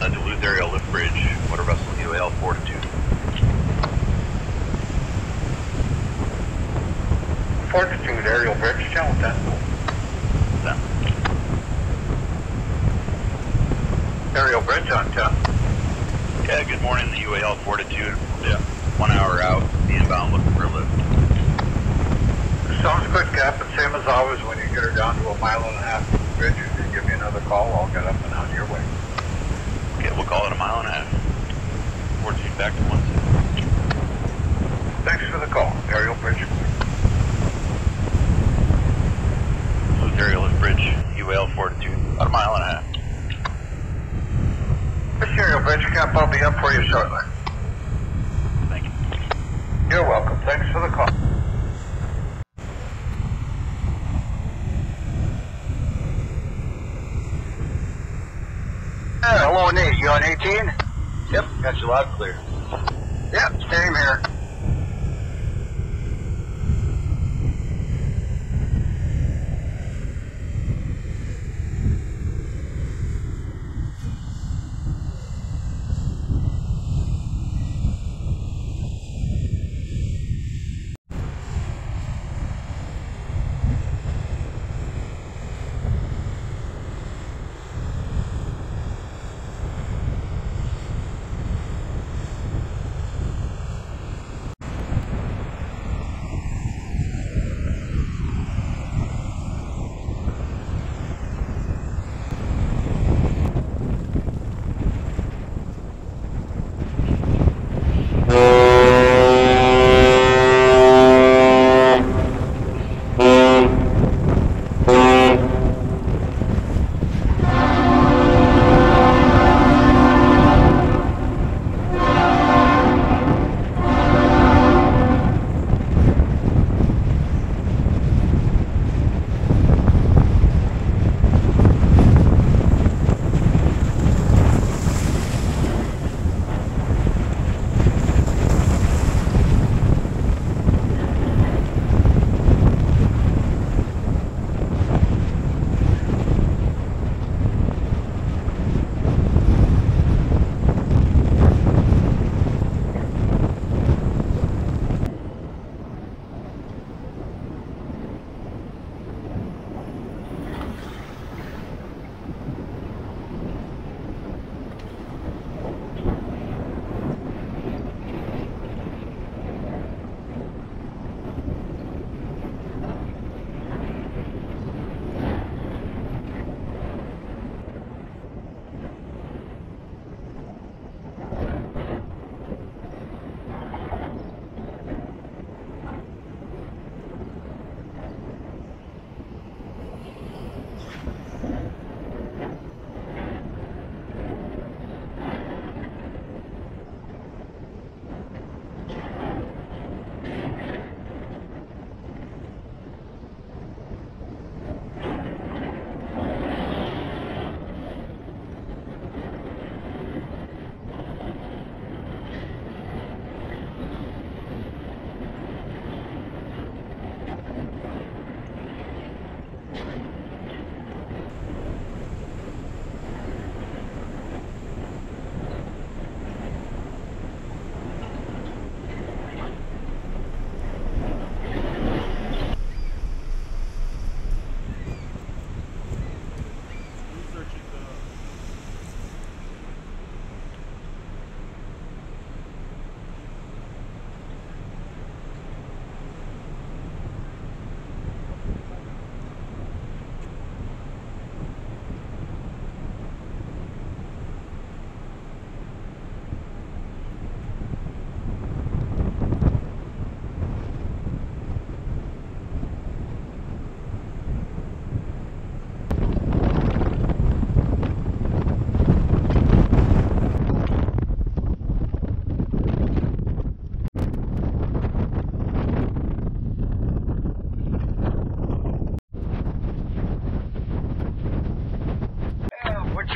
uh, Duluth Aerial Lift Bridge, water vessel UAL Fortitude. Fortitude aerial bridge, channel 10. Ten. Aerial bridge on 10. Yeah, good morning, the UAL Fortitude. Yeah, one hour out, the inbound looking for a lift. Sounds good, Captain. Same as always, when you get her down to a mile and a half bridge, you give me another call. I'll get up and out your way. We'll call it a mile and a half. Fortitude back to one. Thanks for the call. Aerial bridge. Duluth Aerial Lift Bridge, UAL Fortitude, about a mile and a half. This aerial bridge, Cap, I'll be up for you shortly. Thank you. You're welcome. Thanks for the call. Yeah, hello, Nate. You on 18? Yep, got you loud clear. Yep, same here.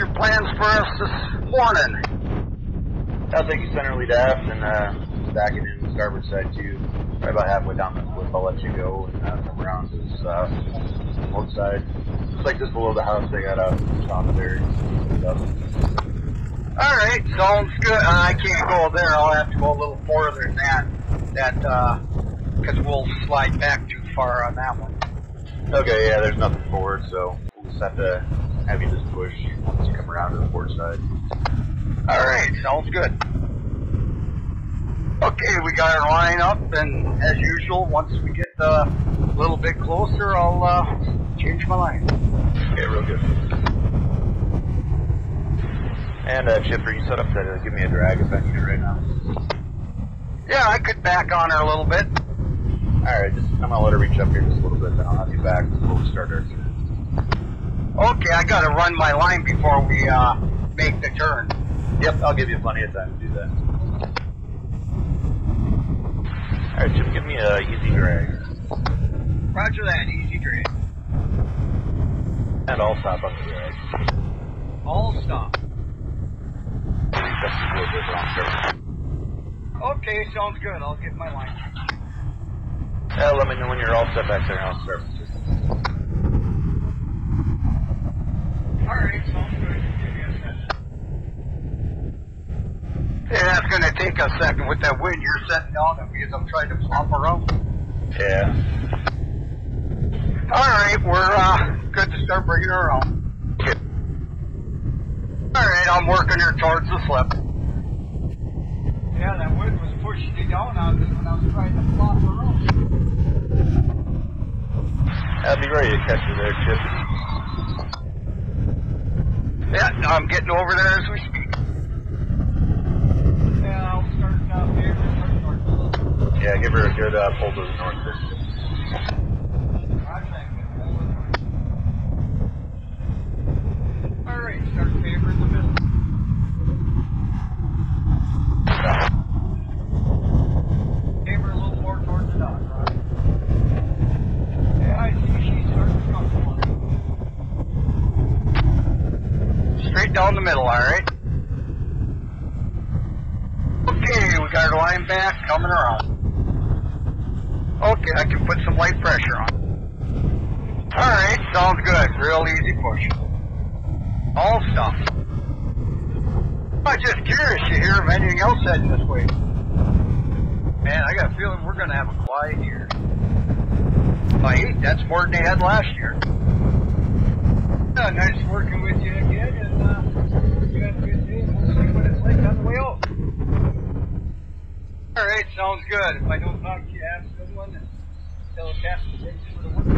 Your plans for us this morning? I'll take you center lead aft and uh, back it in the starboard side too. Right about halfway down the slip, I'll let you go and uh, come around to this uh, side, Looks like just below the house they got a top there. All right, sounds good. Uh, I can't go there. I'll have to go a little further than that. That uh, because we'll slide back too far on that one. Okay, yeah, there's nothing forward, so just have to have you just push once you come around to the port side. All right, sounds good. Okay, we got our line up, and as usual, once we get uh, a little bit closer, I'll uh, change my line. Okay, real good. And uh, Chip, are you set up to uh, give me a drag if I need it right now? Yeah, I could back on her a little bit. Alright, just I'm gonna let her reach up here just a little bit, then I'll have you back before we start our Okay, I gotta run my line before we uh, make the turn. Yep, I'll give you plenty of time to do that. Alright, Jim, give me a easy drag. Roger that, easy drag. And I'll stop on the drag. All stop. That's a little bit wrong. Okay, sounds good. I'll get my line. Uh, let me know when you're all set back there I'll start. All right, sounds good. Yeah, it's gonna take a second with that wind you're setting down and because I'm trying to flop around. Yeah. All right, we're uh, good to start bringing her around. All right, I'm working her towards the slip. Yeah, that wind was pushing me down on this when I was trying to flop around. I'll be ready to catch you there, Chip. Yeah, I'm getting over there as we speak. Yeah, I'll start uh, favoring her towards the slip. Yeah, give her a good uh, pull to the north there. All right, start favoring the middle. Favor a little more towards the dock, right? Yeah, I see she's starting to come for Straight down the middle, all right? Okay, we got our line back, coming around. Okay, I can put some light pressure on. All right, sounds good. Real easy push. All stop. I'm just curious to hear of anything else heading this way. Man, I got a feeling we're gonna have a quiet year. By eight, that's more than they had last year. Yeah, nice working with you again, and uh, you have a good day. We'll see what it's like on the way out. All right, sounds good. If I don't talk to you, have telecast the day through the window.